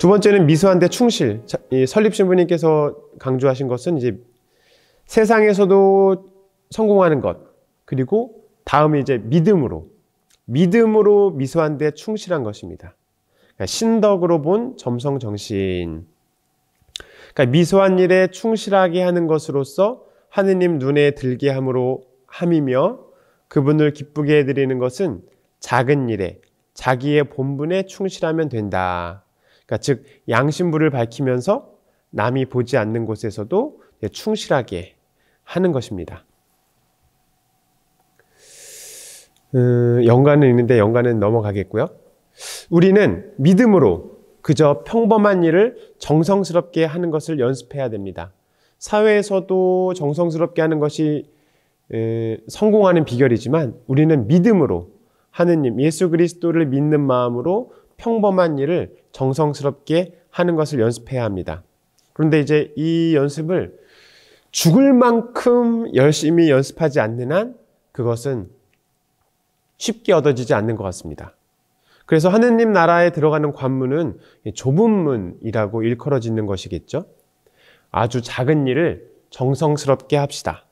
두 번째는 미소한데 충실. 설립 신부님께서 강조하신 것은 이제 세상에서도 성공하는 것, 그리고 다음이 이제 믿음으로, 믿음으로 미소한데 충실한 것입니다. 그러니까 신덕으로 본 점성 정신. 그러니까 미소한 일에 충실하게 하는 것으로서 하느님 눈에 들게 함으로 함이며 그분을 기쁘게 해드리는 것은 작은 일에 자기의 본분에 충실하면 된다. 그러니까 즉 양심부를 밝히면서 남이 보지 않는 곳에서도 충실하게 하는 것입니다. 음, 연관은 있는데 연관은 넘어가겠고요. 우리는 믿음으로 그저 평범한 일을 정성스럽게 하는 것을 연습해야 됩니다. 사회에서도 정성스럽게 하는 것이 에, 성공하는 비결이지만 우리는 믿음으로 하느님 예수 그리스도를 믿는 마음으로 평범한 일을 정성스럽게 하는 것을 연습해야 합니다. 그런데 이제 이 연습을 죽을 만큼 열심히 연습하지 않는 한 그것은 쉽게 얻어지지 않는 것 같습니다. 그래서 하느님 나라에 들어가는 관문은 좁은 문이라고 일컬어지는 것이겠죠. 아주 작은 일을 정성스럽게 합시다.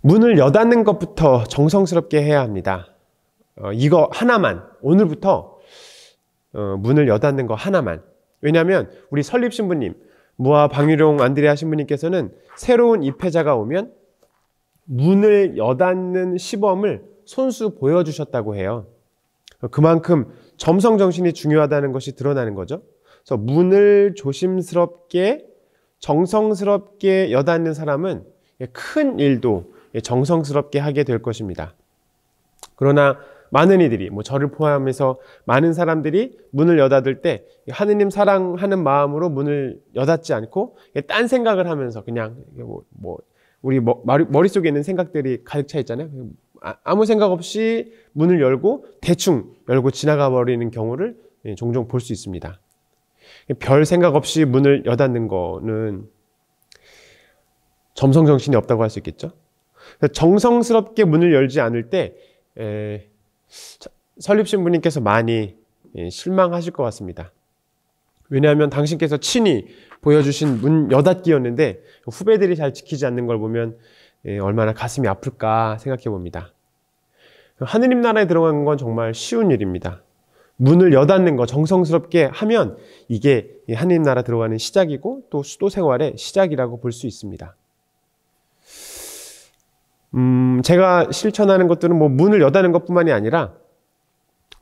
문을 여닫는 것부터 정성스럽게 해야 합니다. 어, 이거 하나만, 오늘부터 어, 문을 여닫는 거 하나만. 왜냐하면 우리 설립 신부님, 무아 방유룡 안드레아 신부님께서는 새로운 입회자가 오면 문을 여닫는 시범을 손수 보여주셨다고 해요. 그만큼 점성 정신이 중요하다는 것이 드러나는 거죠. 그래서 문을 조심스럽게 정성스럽게 여닫는 사람은 큰 일도 정성스럽게 하게 될 것입니다. 그러나 많은 이들이 뭐 저를 포함해서 많은 사람들이 문을 여닫을 때 하느님 사랑하는 마음으로 문을 여닫지 않고 딴 생각을 하면서 그냥 뭐, 뭐 우리 머릿속에 있는 생각들이 가득 차 있잖아요. 아, 아무 생각 없이 문을 열고 대충 열고 지나가 버리는 경우를 예, 종종 볼 수 있습니다. 별 생각 없이 문을 여닫는 거는 점성 정신이 없다고 할 수 있겠죠. 정성스럽게 문을 열지 않을 때 에, 설립신부님께서 많이 예, 실망하실 것 같습니다. 왜냐하면 당신께서 친히 보여주신 문 여닫기였는데 후배들이 잘 지키지 않는 걸 보면 예, 얼마나 가슴이 아플까 생각해 봅니다. 하느님 나라에 들어가는 건 정말 쉬운 일입니다. 문을 여닫는 거 정성스럽게 하면 이게 하느님 나라 들어가는 시작이고 또 수도 생활의 시작이라고 볼 수 있습니다. 음, 제가 실천하는 것들은 뭐 문을 여다는 것뿐만이 아니라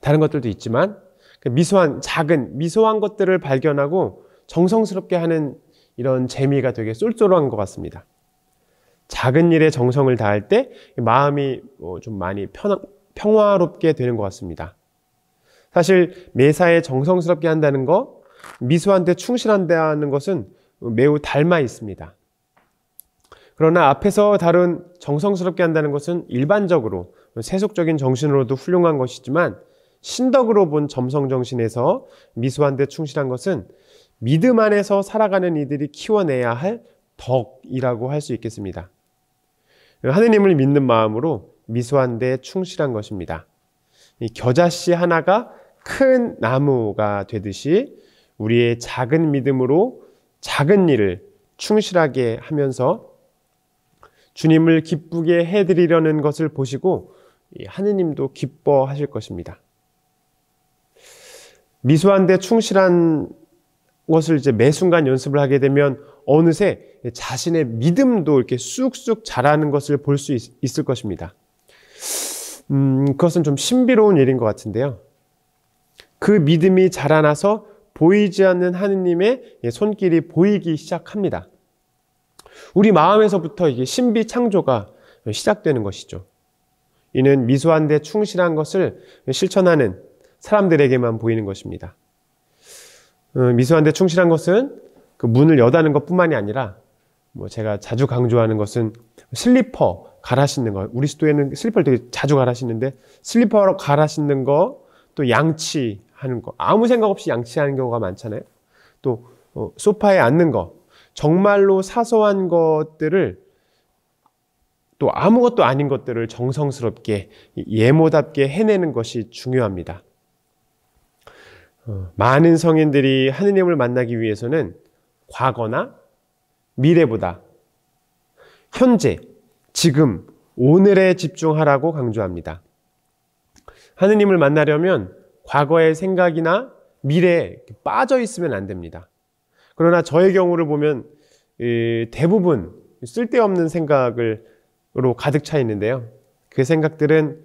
다른 것들도 있지만 그 미소한 작은 미소한 것들을 발견하고 정성스럽게 하는 이런 재미가 되게 쏠쏠한 것 같습니다. 작은 일에 정성을 다할 때 마음이 뭐 좀 많이 편, 평화롭게 되는 것 같습니다. 사실 매사에 정성스럽게 한다는 거, 미소한테 충실한다는 것은 매우 닮아 있습니다. 그러나 앞에서 다룬 정성스럽게 한다는 것은 일반적으로 세속적인 정신으로도 훌륭한 것이지만 신덕으로 본 점성 정신에서 미소한 데 충실한 것은 믿음 안에서 살아가는 이들이 키워내야 할 덕이라고 할 수 있겠습니다. 하느님을 믿는 마음으로 미소한 데 충실한 것입니다. 이 겨자씨 하나가 큰 나무가 되듯이 우리의 작은 믿음으로 작은 일을 충실하게 하면서 주님을 기쁘게 해드리려는 것을 보시고 하느님도 기뻐하실 것입니다. 미소한데 충실한 것을 이제 매 순간 연습을 하게 되면 어느새 자신의 믿음도 이렇게 쑥쑥 자라는 것을 볼 수 있을 것입니다. 음, 그것은 좀 신비로운 일인 것 같은데요. 그 믿음이 자라나서 보이지 않는 하느님의 손길이 보이기 시작합니다. 우리 마음에서부터 이게 신비 창조가 시작되는 것이죠. 이는 미소한데 충실한 것을 실천하는 사람들에게만 보이는 것입니다. 어, 미소한데 충실한 것은 그 문을 여다는 것 뿐만이 아니라 뭐 제가 자주 강조하는 것은 슬리퍼 갈아 신는 거. 우리 수도에는 슬리퍼를 되게 자주 갈아 신는데 슬리퍼로 갈아 신는 거, 또 양치하는 거. 아무 생각 없이 양치하는 경우가 많잖아요. 또 어, 소파에 앉는 거. 정말로 사소한 것들을 또 아무것도 아닌 것들을 정성스럽게 예모답게 해내는 것이 중요합니다. 어, 많은 성인들이 하느님을 만나기 위해서는 과거나 미래보다 현재, 지금, 오늘에 집중하라고 강조합니다. 하느님을 만나려면 과거의 생각이나 미래에 빠져 있으면 안 됩니다. 그러나 저의 경우를 보면 대부분 쓸데없는 생각으로 가득 차 있는데요. 그 생각들은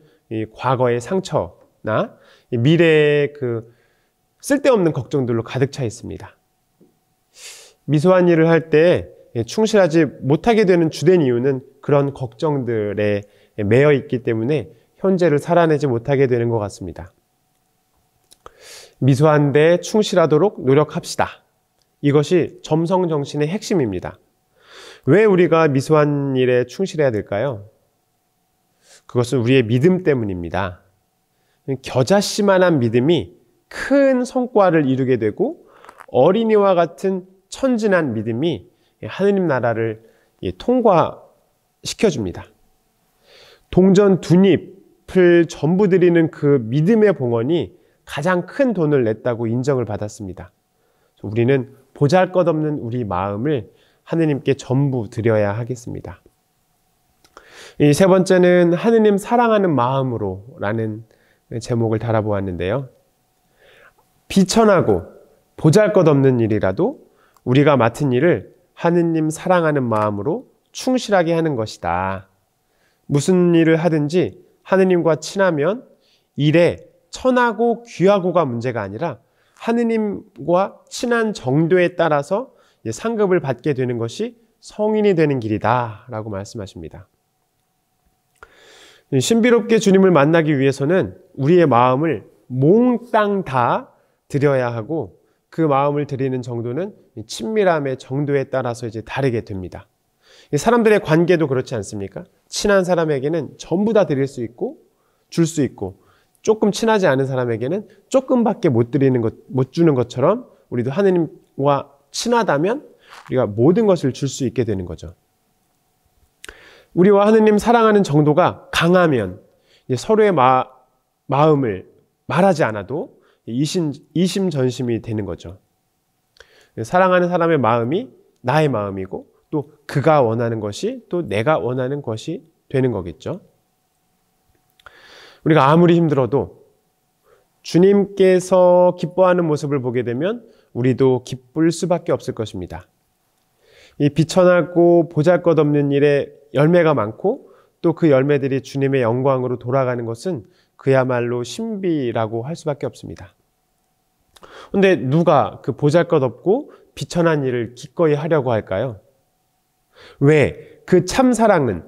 과거의 상처나 미래의 그 쓸데없는 걱정들로 가득 차 있습니다. 미소한 일을 할 때 충실하지 못하게 되는 주된 이유는 그런 걱정들에 매여 있기 때문에 현재를 살아내지 못하게 되는 것 같습니다. 미소한데 충실하도록 노력합시다. 이것이 점성 정신의 핵심입니다. 왜 우리가 미소한 일에 충실해야 될까요? 그것은 우리의 믿음 때문입니다. 겨자씨만한 믿음이 큰 성과를 이루게 되고 어린이와 같은 천진한 믿음이 하느님 나라를 통과시켜줍니다. 동전 두 잎을 전부 드리는 그 믿음의 봉헌이 가장 큰 돈을 냈다고 인정을 받았습니다. 우리는 보잘 것 없는 우리 마음을 하느님께 전부 드려야 하겠습니다. 이 세 번째는 하느님 사랑하는 마음으로 라는 제목을 달아보았는데요. 비천하고 보잘 것 없는 일이라도 우리가 맡은 일을 하느님 사랑하는 마음으로 충실하게 하는 것이다. 무슨 일을 하든지 하느님과 친하면 일에 천하고 귀하고가 문제가 아니라 하느님과 친한 정도에 따라서 상급을 받게 되는 것이 성인이 되는 길이다. 라고 말씀하십니다. 신비롭게 주님을 만나기 위해서는 우리의 마음을 몽땅 다 드려야 하고 그 마음을 드리는 정도는 친밀함의 정도에 따라서 이제 다르게 됩니다. 사람들의 관계도 그렇지 않습니까? 친한 사람에게는 전부 다 드릴 수 있고 줄 수 있고 조금 친하지 않은 사람에게는 조금밖에 못 드리는 것, 못 주는 것처럼 우리도 하느님과 친하다면 우리가 모든 것을 줄 수 있게 되는 거죠. 우리와 하느님 사랑하는 정도가 강하면 서로의 마, 마음을 말하지 않아도 이심, 이심전심이 되는 거죠. 사랑하는 사람의 마음이 나의 마음이고 또 그가 원하는 것이 또 내가 원하는 것이 되는 거겠죠. 우리가 아무리 힘들어도 주님께서 기뻐하는 모습을 보게 되면 우리도 기쁠 수밖에 없을 것입니다. 이 비천하고 보잘 것 없는 일에 열매가 많고 또 그 열매들이 주님의 영광으로 돌아가는 것은 그야말로 신비라고 할 수밖에 없습니다. 근데 누가 그 보잘 것 없고 비천한 일을 기꺼이 하려고 할까요? 왜? 그 참 사랑은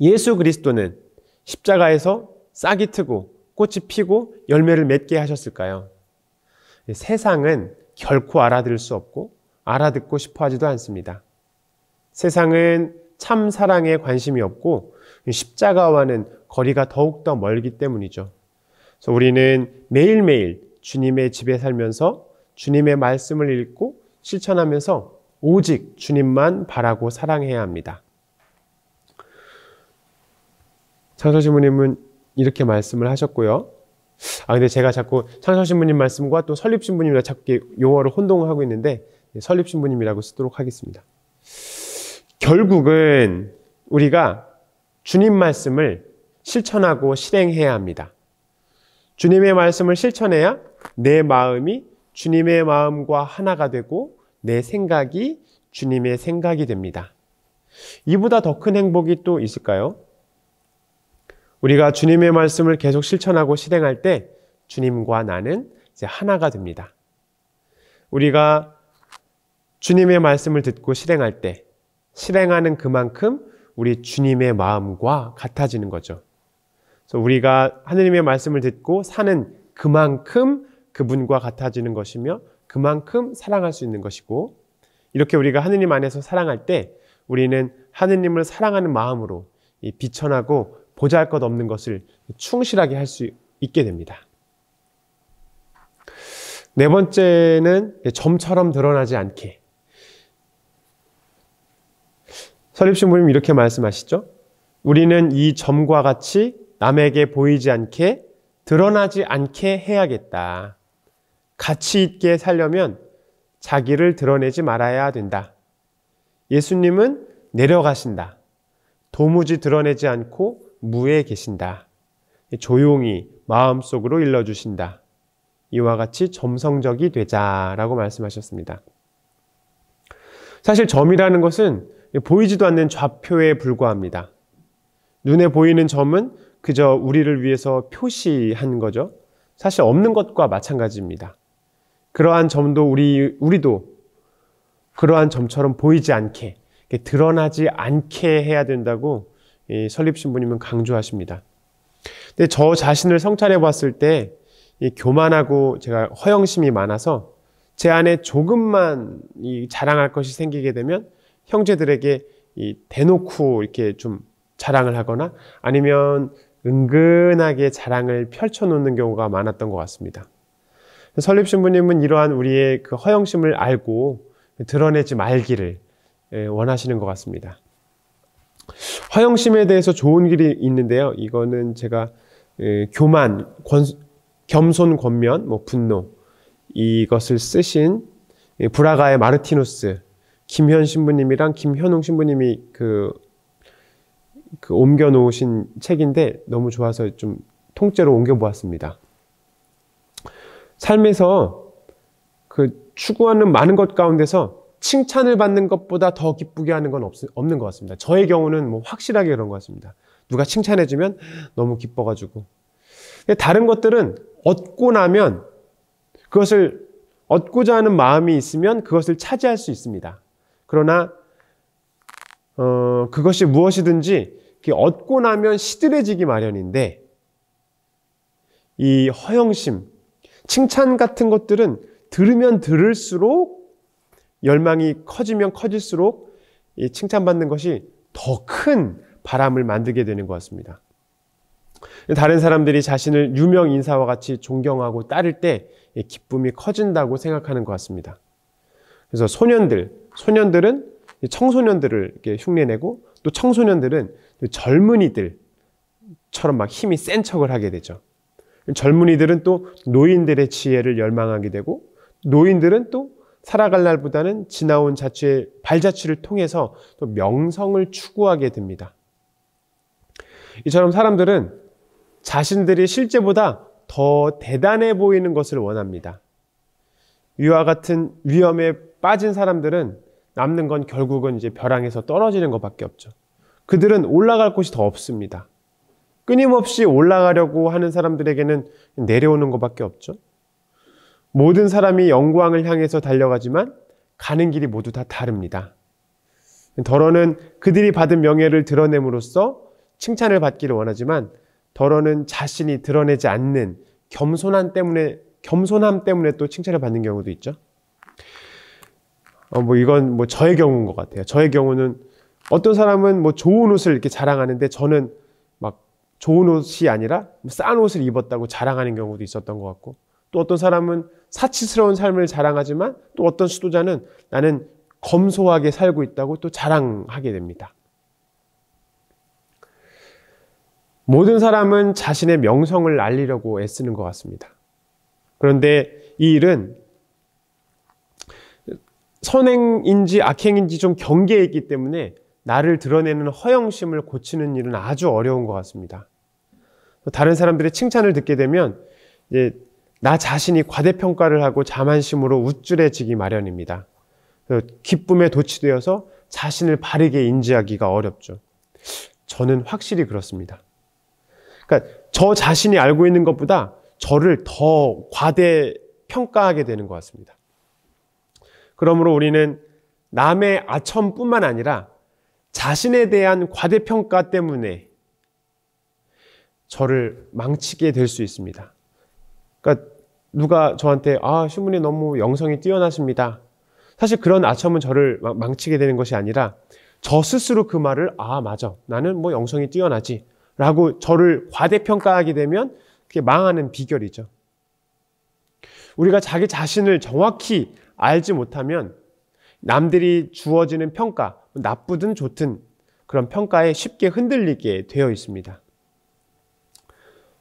예수 그리스도는 십자가에서 싹이 트고 꽃이 피고 열매를 맺게 하셨을까요? 세상은 결코 알아들을 수 없고 알아듣고 싶어 하지도 않습니다. 세상은 참 사랑에 관심이 없고 십자가와는 거리가 더욱더 멀기 때문이죠. 그래서 우리는 매일매일 주님의 집에 살면서 주님의 말씀을 읽고 실천하면서 오직 주님만 바라고 사랑해야 합니다. 창설신부님은 이렇게 말씀을 하셨고요. 아, 근데 제가 자꾸 창설신부님 말씀과 또 설립신부님이랑 자꾸 용어를 혼동을 하고 있는데 설립신부님이라고 쓰도록 하겠습니다. 결국은 우리가 주님 말씀을 실천하고 실행해야 합니다. 주님의 말씀을 실천해야 내 마음이 주님의 마음과 하나가 되고 내 생각이 주님의 생각이 됩니다. 이보다 더 큰 행복이 또 있을까요? 우리가 주님의 말씀을 계속 실천하고 실행할 때 주님과 나는 이제 하나가 됩니다. 우리가 주님의 말씀을 듣고 실행할 때 실행하는 그만큼 우리 주님의 마음과 같아지는 거죠. 그래서 우리가 하느님의 말씀을 듣고 사는 그만큼 그분과 같아지는 것이며 그만큼 사랑할 수 있는 것이고 이렇게 우리가 하느님 안에서 사랑할 때 우리는 하느님을 사랑하는 마음으로 비천하고 보잘 것 없는 것을 충실하게 할 수 있게 됩니다. 네 번째는 점처럼 드러나지 않게. 설립신부님 이렇게 말씀하시죠. 우리는 이 점과 같이 남에게 보이지 않게 드러나지 않게 해야겠다. 가치 있게 살려면 자기를 드러내지 말아야 된다. 예수님은 내려가신다. 도무지 드러내지 않고 무에 계신다. 조용히 마음속으로 일러주신다. 이와 같이 점성적이 되자라고 말씀하셨습니다. 사실 점이라는 것은 보이지도 않는 좌표에 불과합니다. 눈에 보이는 점은 그저 우리를 위해서 표시한 거죠. 사실 없는 것과 마찬가지입니다. 그러한 점도 우리, 우리도 그러한 점처럼 보이지 않게, 드러나지 않게 해야 된다고 설립신부님은 강조하십니다. 근데 저 자신을 성찰해 봤을 때 교만하고 제가 허영심이 많아서 제 안에 조금만 자랑할 것이 생기게 되면 형제들에게 대놓고 이렇게 좀 자랑을 하거나 아니면 은근하게 자랑을 펼쳐놓는 경우가 많았던 것 같습니다. 설립신부님은 이러한 우리의 그 허영심을 알고 드러내지 말기를 원하시는 것 같습니다. 허영심에 대해서 좋은 길이 있는데요. 이거는 제가 교만, 권, 겸손, 권면, 뭐 분노 이것을 쓰신 브라가의 마르티누스 김현 신부님이랑 김현웅 신부님이 그, 그 옮겨 놓으신 책인데 너무 좋아서 좀 통째로 옮겨 보았습니다. 삶에서 그 추구하는 많은 것 가운데서 칭찬을 받는 것보다 더 기쁘게 하는 건 없, 없는 것 같습니다. 저의 경우는 뭐 확실하게 그런 것 같습니다. 누가 칭찬해주면 너무 기뻐가지고. 다른 것들은 얻고 나면 그것을 얻고자 하는 마음이 있으면 그것을 차지할 수 있습니다. 그러나 어, 그것이 무엇이든지 얻고 나면 시들해지기 마련인데 이 허영심, 칭찬 같은 것들은 들으면 들을수록 열망이 커지면 커질수록 이 칭찬받는 것이 더 큰 바람을 만들게 되는 것 같습니다. 다른 사람들이 자신을 유명 인사와 같이 존경하고 따를 때 기쁨이 커진다고 생각하는 것 같습니다. 그래서 소년들, 소년들은 청소년들을 흉내내고 또 청소년들은 젊은이들처럼 막 힘이 센 척을 하게 되죠. 젊은이들은 또 노인들의 지혜를 열망하게 되고 노인들은 또 살아갈 날보다는 지나온 자취의 발자취를 통해서 또 명성을 추구하게 됩니다. 이처럼 사람들은 자신들이 실제보다 더 대단해 보이는 것을 원합니다. 위와 같은 위험에 빠진 사람들은 남는 건 결국은 이제 벼랑에서 떨어지는 것밖에 없죠. 그들은 올라갈 곳이 더 없습니다. 끊임없이 올라가려고 하는 사람들에게는 내려오는 것밖에 없죠. 모든 사람이 영광을 향해서 달려가지만 가는 길이 모두 다 다릅니다. 더러는 그들이 받은 명예를 드러냄으로써 칭찬을 받기를 원하지만 더러는 자신이 드러내지 않는 겸손함 때문에 겸손함 때문에 또 칭찬을 받는 경우도 있죠. 어, 뭐 이건 뭐 저의 경우인 것 같아요. 저의 경우는 어떤 사람은 뭐 좋은 옷을 이렇게 자랑하는데 저는 막 좋은 옷이 아니라 싼 옷을 입었다고 자랑하는 경우도 있었던 것 같고 또 어떤 사람은 사치스러운 삶을 자랑하지만 또 어떤 수도자는 나는 검소하게 살고 있다고 또 자랑하게 됩니다. 모든 사람은 자신의 명성을 알리려고 애쓰는 것 같습니다. 그런데 이 일은 선행인지 악행인지 좀 경계에 있기 때문에 나를 드러내는 허영심을 고치는 일은 아주 어려운 것 같습니다. 다른 사람들의 칭찬을 듣게 되면 이제 나 자신이 과대평가를 하고 자만심으로 우쭐해지기 마련입니다. 기쁨에 도취되어서 자신을 바르게 인지하기가 어렵죠. 저는 확실히 그렇습니다. 그러니까 저 자신이 알고 있는 것보다 저를 더 과대 평가하게 되는 것 같습니다. 그러므로 우리는 남의 아첨뿐만 아니라 자신에 대한 과대평가 때문에 저를 망치게 될 수 있습니다. 그러니까 누가 저한테 아 신부님 너무 영성이 뛰어나십니다. 사실 그런 아첨은 저를 망치게 되는 것이 아니라 저 스스로 그 말을 아 맞아 나는 뭐 영성이 뛰어나지 라고 저를 과대평가하게 되면 그게 망하는 비결이죠. 우리가 자기 자신을 정확히 알지 못하면 남들이 주어지는 평가, 나쁘든 좋든 그런 평가에 쉽게 흔들리게 되어 있습니다.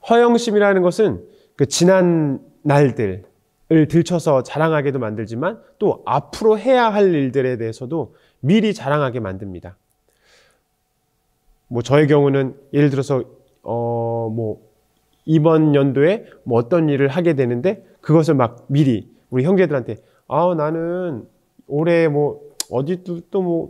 허영심이라는 것은 그 지난 날들, 을 들쳐서 자랑하게도 만들지만 또 앞으로 해야 할 일들에 대해서도 미리 자랑하게 만듭니다. 뭐 저의 경우는 예를 들어서 어 뭐 이번 연도에 뭐 어떤 일을 하게 되는데 그것을 막 미리 우리 형제들한테 아 나는 올해 뭐 어디 또뭐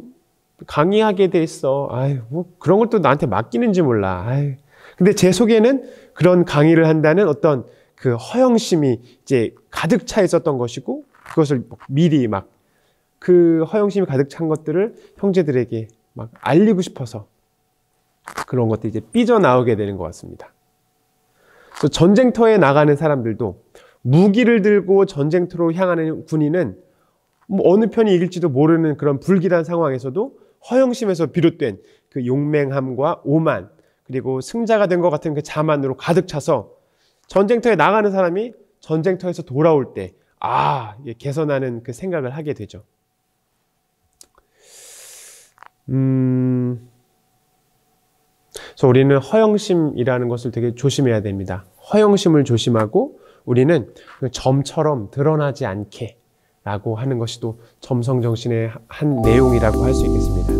강의하게 돼 있어. 아유 뭐 그런 걸또 나한테 맡기는지 몰라. 아유 근데 제 속에는 그런 강의를 한다는 어떤 그 허영심이 이제 가득 차 있었던 것이고 그것을 미리 막 그 허영심이 가득 찬 것들을 형제들에게 막 알리고 싶어서 그런 것들이 이제 삐져나오게 되는 것 같습니다. 전쟁터에 나가는 사람들도 무기를 들고 전쟁터로 향하는 군인은 뭐 어느 편이 이길지도 모르는 그런 불길한 상황에서도 허영심에서 비롯된 그 용맹함과 오만 그리고 승자가 된 것 같은 그 자만으로 가득 차서 전쟁터에 나가는 사람이 전쟁터에서 돌아올 때, 아, 개선하는 그 생각을 하게 되죠. 음, 그래서 우리는 허영심이라는 것을 되게 조심해야 됩니다. 허영심을 조심하고 우리는 그 점처럼 드러나지 않게 라고 하는 것이 또 점성정신의 한 내용이라고 할 수 있겠습니다.